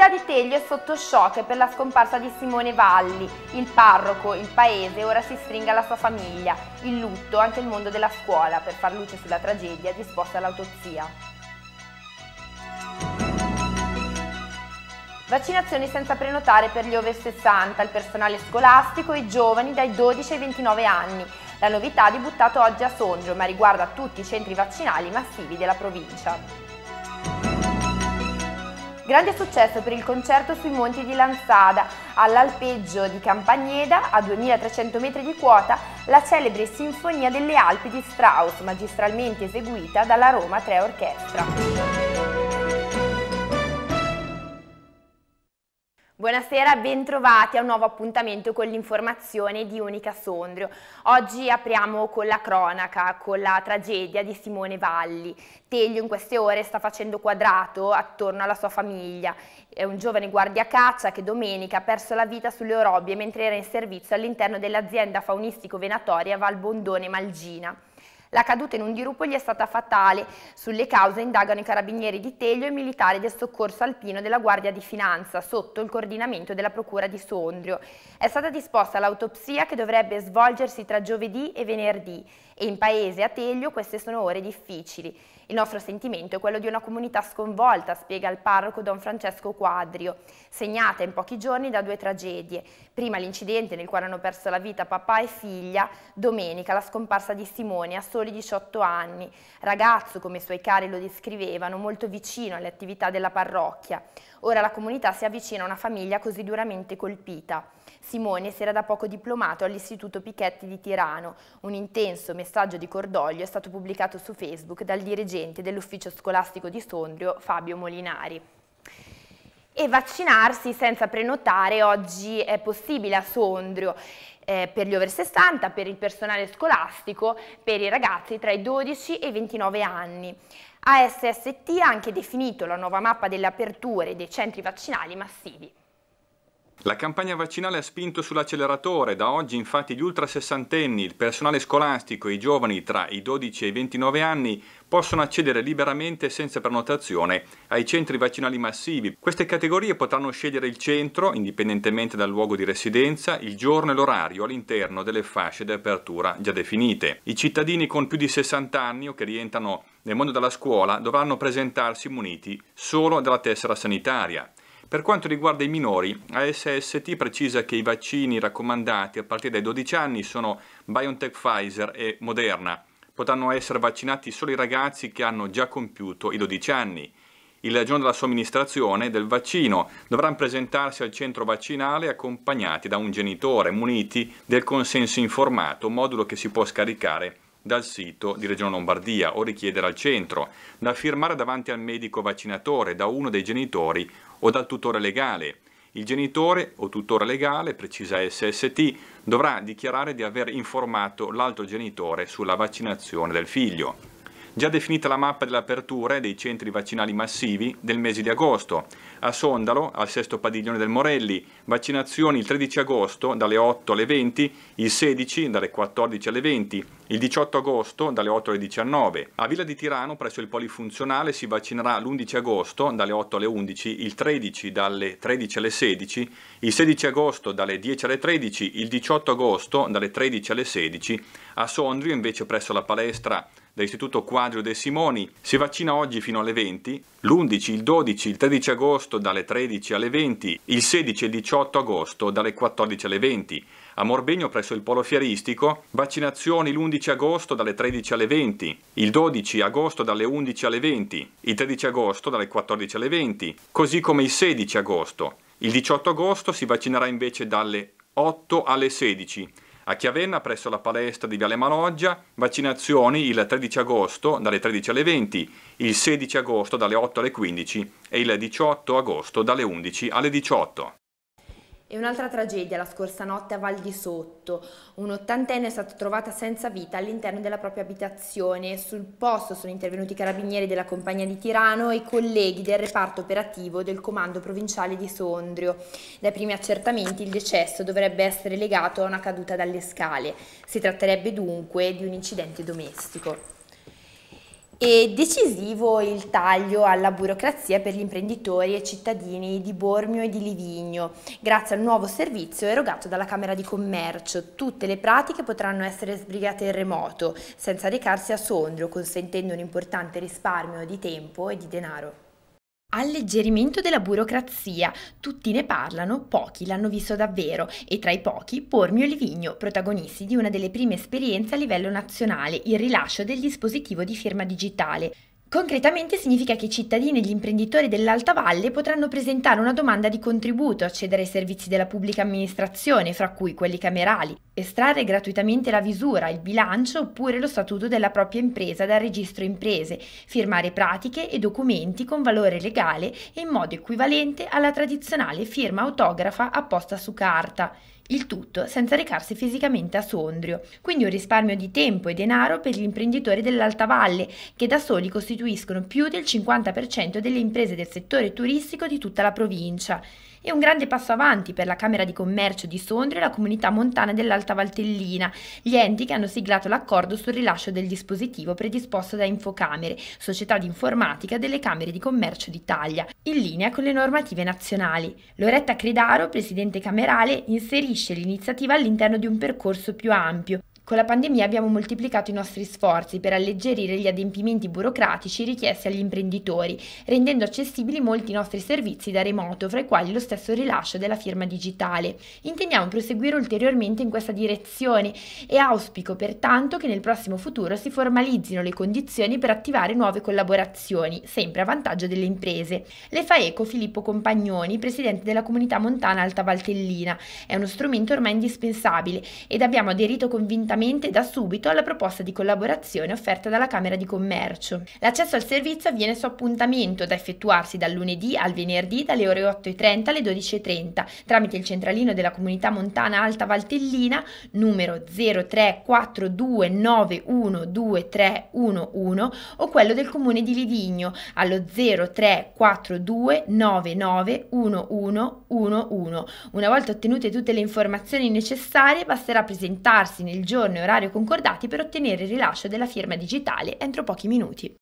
Comunità di Teglio è sotto shock per la scomparsa di Simone Valli. Il parroco, il paese, ora si stringa alla sua famiglia. Il lutto, anche il mondo della scuola, per far luce sulla tragedia disposta all'autopsia. Vaccinazioni senza prenotare per gli over 60, il personale scolastico e i giovani dai 12 ai 29 anni. La novità ha debuttato oggi a Sondrio, ma riguarda tutti i centri vaccinali massivi della provincia. Grande successo per il concerto sui monti di Lanzada. All'alpeggio di Campagneda, a 2300 metri di quota, la celebre Sinfonia delle Alpi di Strauss, magistralmente eseguita dalla Roma 3 Orchestra. Buonasera, bentrovati a un nuovo appuntamento con l'informazione di Unica Sondrio. Oggi apriamo con la cronaca, con la tragedia di Simone Valli. Teglio in queste ore sta facendo quadrato attorno alla sua famiglia. È un giovane guardiacaccia che domenica ha perso la vita sulle orobbie mentre era in servizio all'interno dell'azienda faunistico-venatoria Val Bondone Malgina. La caduta in un dirupo gli è stata fatale. Sulle cause indagano i carabinieri di Teglio e i militari del soccorso alpino della Guardia di Finanza sotto il coordinamento della Procura di Sondrio. È stata disposta l'autopsia che dovrebbe svolgersi tra giovedì e venerdì e in paese a Teglio queste sono ore difficili. Il nostro sentimento è quello di una comunità sconvolta, spiega il parroco Don Francesco Quadrio, segnata in pochi giorni da due tragedie. Prima l'incidente nel quale hanno perso la vita papà e figlia, domenica la scomparsa di Simone a soli 18 anni, ragazzo come i suoi cari lo descrivevano, molto vicino alle attività della parrocchia. Ora la comunità si avvicina a una famiglia così duramente colpita. Simone si era da poco diplomato all'Istituto Pichetti di Tirano. Un intenso messaggio di cordoglio è stato pubblicato su Facebook dal dirigente dell'ufficio scolastico di Sondrio, Fabio Molinari. E vaccinarsi senza prenotare oggi è possibile a Sondrio. Eh, per gli over 60, per il personale scolastico, per i ragazzi tra i 12 e i 29 anni. ASST ha anche definito la nuova mappa delle aperture dei centri vaccinali massivi. La campagna vaccinale ha spinto sull'acceleratore, da oggi infatti gli ultrasessantenni, il personale scolastico e i giovani tra i 12 e i 29 anni possono accedere liberamente senza prenotazione ai centri vaccinali massivi. Queste categorie potranno scegliere il centro, indipendentemente dal luogo di residenza, il giorno e l'orario all'interno delle fasce di apertura già definite. I cittadini con più di 60 anni o che rientrano nel mondo della scuola dovranno presentarsi muniti solo della tessera sanitaria. Per quanto riguarda i minori, ASST precisa che i vaccini raccomandati a partire dai 12 anni sono BioNTech Pfizer e Moderna. Potranno essere vaccinati solo i ragazzi che hanno già compiuto i 12 anni. Il giorno della somministrazione del vaccino dovranno presentarsi al centro vaccinale accompagnati da un genitore muniti del consenso informato, modulo che si può scaricare dal sito di Regione Lombardia o richiedere al centro, da firmare davanti al medico vaccinatore, da uno dei genitori o dal tutore legale. Il genitore o tutore legale, precisa SST, dovrà dichiarare di aver informato l'altro genitore sulla vaccinazione del figlio. Già definita la mappa delle aperture dei centri vaccinali massivi del mese di agosto. A Sondalo, al sesto padiglione del Morelli, vaccinazioni il 13 agosto dalle 8 alle 20, il 16 dalle 14 alle 20, il 18 agosto dalle 8 alle 19. A Villa di Tirano, presso il Polifunzionale, si vaccinerà l'11 agosto dalle 8 alle 11, il 13 dalle 13 alle 16, il 16 agosto dalle 10 alle 13, il 18 agosto dalle 13 alle 16. A Sondrio, invece, presso la palestra dall'Istituto Quadrio De Simoni. Si vaccina oggi fino alle 20, l'11, il 12, il 13 agosto dalle 13 alle 20, il 16 e il 18 agosto dalle 14 alle 20. A Morbegno presso il Polo Fieristico, vaccinazioni l'11 agosto dalle 13 alle 20, il 12 agosto dalle 11 alle 20, il 13 agosto dalle 14 alle 20, così come il 16 agosto. Il 18 agosto si vaccinerà invece dalle 8 alle 16 a Chiavenna, presso la palestra di Viale Maloggia, vaccinazioni il 13 agosto dalle 13 alle 20, il 16 agosto dalle 8 alle 15 e il 18 agosto dalle 11 alle 18. E un'altra tragedia la scorsa notte a Val di Sotto. Un'ottantenne è stata trovata senza vita all'interno della propria abitazione. Sul posto sono intervenuti i carabinieri della compagnia di Tirano e i colleghi del reparto operativo del comando provinciale di Sondrio. Dai primi accertamenti il decesso dovrebbe essere legato a una caduta dalle scale. Si tratterebbe dunque di un incidente domestico. E decisivo il taglio alla burocrazia per gli imprenditori e cittadini di Bormio e di Livigno. Grazie al nuovo servizio erogato dalla Camera di Commercio, tutte le pratiche potranno essere sbrigate in remoto, senza recarsi a Sondrio, consentendo un importante risparmio di tempo e di denaro. Alleggerimento della burocrazia. Tutti ne parlano, pochi l'hanno visto davvero e tra i pochi Pormio e Livigno, protagonisti di una delle prime esperienze a livello nazionale, il rilascio del dispositivo di firma digitale. Concretamente significa che i cittadini e gli imprenditori dell'Alta Valle potranno presentare una domanda di contributo, accedere ai servizi della pubblica amministrazione, fra cui quelli camerali, estrarre gratuitamente la visura, il bilancio oppure lo statuto della propria impresa dal registro imprese, firmare pratiche e documenti con valore legale e in modo equivalente alla tradizionale firma autografa apposta su carta il tutto senza recarsi fisicamente a Sondrio, quindi un risparmio di tempo e denaro per gli imprenditori dell'Alta Valle, che da soli costituiscono più del 50% delle imprese del settore turistico di tutta la provincia e un grande passo avanti per la Camera di Commercio di Sondrio e la comunità montana dell'Alta Valtellina, gli enti che hanno siglato l'accordo sul rilascio del dispositivo predisposto da Infocamere, società di informatica delle Camere di Commercio d'Italia, in linea con le normative nazionali. Loretta Credaro, presidente camerale, inserisce l'iniziativa all'interno di un percorso più ampio, con la pandemia abbiamo moltiplicato i nostri sforzi per alleggerire gli adempimenti burocratici richiesti agli imprenditori, rendendo accessibili molti nostri servizi da remoto, fra i quali lo stesso rilascio della firma digitale. Intendiamo proseguire ulteriormente in questa direzione e auspico pertanto che nel prossimo futuro si formalizzino le condizioni per attivare nuove collaborazioni, sempre a vantaggio delle imprese. Le fa eco Filippo Compagnoni, presidente della comunità montana Alta Valtellina. È uno strumento ormai indispensabile ed abbiamo aderito convintamente direttamente da subito alla proposta di collaborazione offerta dalla Camera di Commercio. L'accesso al servizio avviene su appuntamento da effettuarsi dal lunedì al venerdì dalle ore 8.30 alle 12.30 tramite il centralino della comunità montana Alta Valtellina numero 0342912311 o quello del comune di Livigno allo 0342991111. Una volta ottenute tutte le informazioni necessarie basterà presentarsi nel giorno giorno e orario concordati per ottenere il rilascio della firma digitale entro pochi minuti.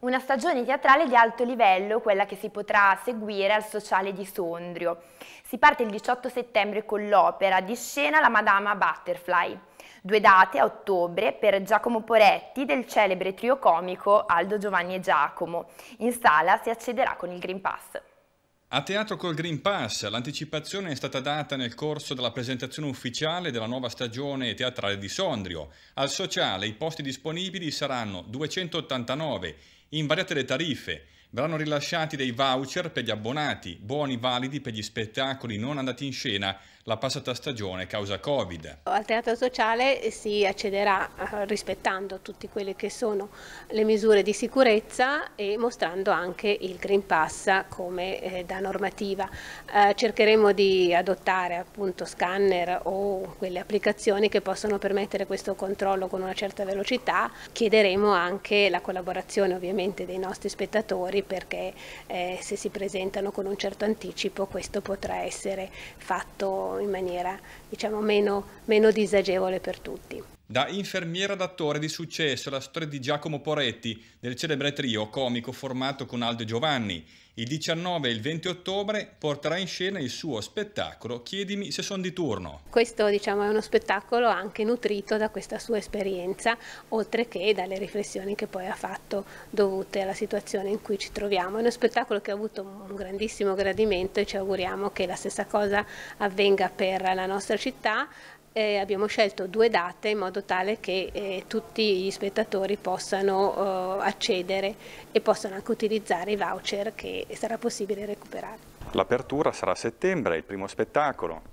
Una stagione teatrale di alto livello, quella che si potrà seguire al Sociale di Sondrio. Si parte il 18 settembre con l'opera di scena La Madama Butterfly. Due date a ottobre per Giacomo Poretti del celebre trio comico Aldo Giovanni e Giacomo. In sala si accederà con il Green Pass. A Teatro col Green Pass l'anticipazione è stata data nel corso della presentazione ufficiale della nuova stagione teatrale di Sondrio. Al sociale i posti disponibili saranno 289, invariate le tariffe. Verranno rilasciati dei voucher per gli abbonati, buoni validi per gli spettacoli non andati in scena la passata stagione causa Covid. Al teatro sociale si accederà eh, rispettando tutte quelle che sono le misure di sicurezza e mostrando anche il Green Pass come eh, da normativa. Eh, cercheremo di adottare appunto scanner o quelle applicazioni che possono permettere questo controllo con una certa velocità. Chiederemo anche la collaborazione ovviamente dei nostri spettatori perché eh, se si presentano con un certo anticipo questo potrà essere fatto in maniera diciamo, meno, meno disagevole per tutti. Da infermiera d'attore di successo la storia di Giacomo Poretti del celebre trio comico formato con Aldo Giovanni. Il 19 e il 20 ottobre porterà in scena il suo spettacolo Chiedimi se son di turno. Questo diciamo, è uno spettacolo anche nutrito da questa sua esperienza, oltre che dalle riflessioni che poi ha fatto dovute alla situazione in cui ci troviamo. È uno spettacolo che ha avuto un grandissimo gradimento e ci auguriamo che la stessa cosa avvenga per la nostra città eh, abbiamo scelto due date in modo tale che eh, tutti gli spettatori possano eh, accedere e possano anche utilizzare i voucher che sarà possibile recuperare. L'apertura sarà a settembre, il primo spettacolo.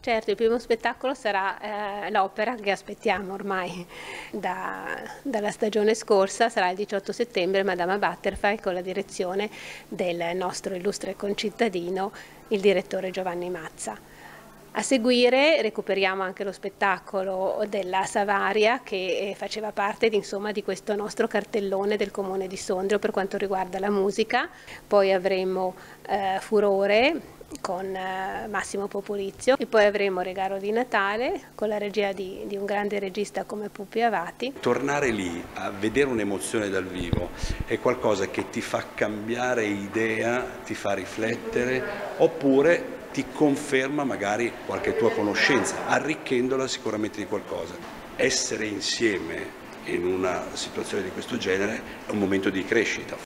Certo, il primo spettacolo sarà eh, l'opera che aspettiamo ormai da, dalla stagione scorsa, sarà il 18 settembre, Madama Butterfly con la direzione del nostro illustre concittadino, il direttore Giovanni Mazza. A seguire recuperiamo anche lo spettacolo della Savaria che eh, faceva parte insomma, di questo nostro cartellone del comune di Sondrio per quanto riguarda la musica. Poi avremo eh, Furore con eh, Massimo Popolizio e poi avremo Regalo di Natale con la regia di, di, un grande regista come Pupi Avati. Tornare lì a vedere un'emozione dal vivo è qualcosa che ti fa cambiare idea, ti fa riflettere oppure ti conferma magari qualche tua conoscenza, arricchendola sicuramente di qualcosa. Essere insieme in una situazione di questo genere è un momento di crescita.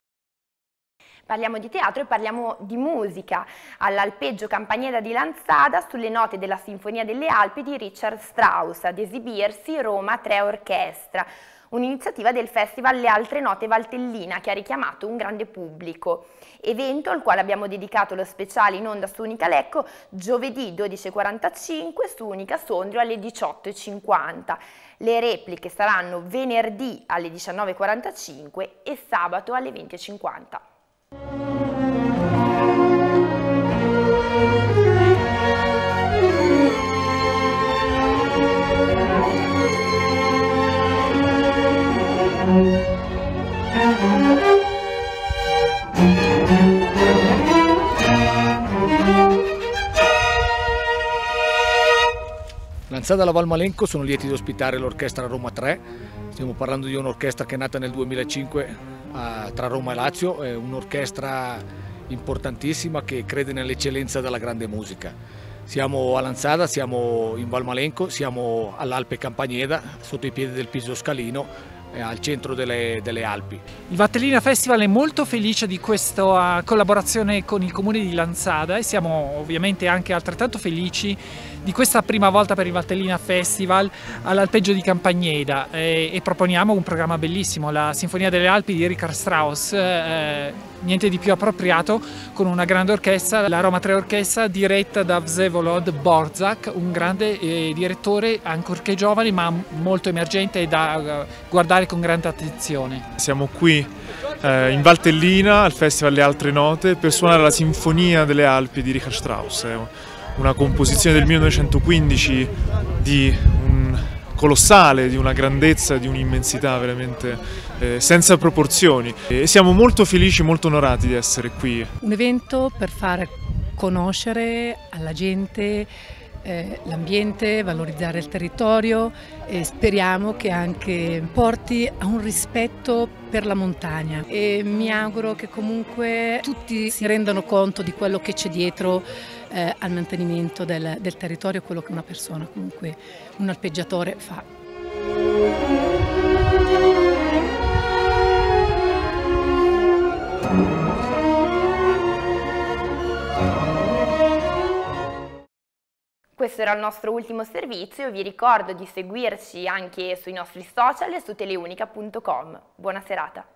Parliamo di teatro e parliamo di musica. All'Alpeggio Campaniera di Lanzada, sulle note della Sinfonia delle Alpi di Richard Strauss, ad esibirsi Roma 3 Orchestra un'iniziativa del Festival Le Altre Note Valtellina che ha richiamato un grande pubblico. Evento al quale abbiamo dedicato lo speciale in onda su Unica Lecco giovedì 12.45 su Unica Sondrio alle 18.50. Le repliche saranno venerdì alle 19.45 e sabato alle 20.50. Lanzata alla Valmalenco sono lieti di ospitare l'orchestra Roma 3, stiamo parlando di un'orchestra che è nata nel 2005 a, tra Roma e Lazio, è un'orchestra importantissima che crede nell'eccellenza della grande musica. Siamo a Lanzada, siamo in Valmalenco, siamo all'Alpe Campagneda, sotto i piedi del Piso Scalino, al centro delle, delle, Alpi. Il Vattellina Festival è molto felice di questa collaborazione con il comune di Lanzada e siamo ovviamente anche altrettanto felici di questa prima volta per il Valtellina Festival all'Alpeggio di Campagneda e, e, proponiamo un programma bellissimo, la Sinfonia delle Alpi di Richard Strauss, eh, niente di più appropriato con una grande orchestra, la Roma 3 Orchestra diretta da Vsevolod Borzak, un grande eh, direttore ancorché giovane ma molto emergente e da uh, guardare con grande attenzione. Siamo qui eh, in Valtellina al Festival Le Altre Note per suonare la Sinfonia delle Alpi di Richard Strauss una composizione del 1915 di un colossale, di una grandezza, di un'immensità veramente eh, senza proporzioni e siamo molto felici, molto onorati di essere qui. Un evento per far conoscere alla gente eh, l'ambiente, valorizzare il territorio e speriamo che anche porti a un rispetto per la montagna e mi auguro che comunque tutti si rendano conto di quello che c'è dietro eh, al mantenimento del, del territorio, quello che una persona, comunque un alpeggiatore fa. Questo era il nostro ultimo servizio, vi ricordo di seguirci anche sui nostri social e su teleunica.com. Buona serata.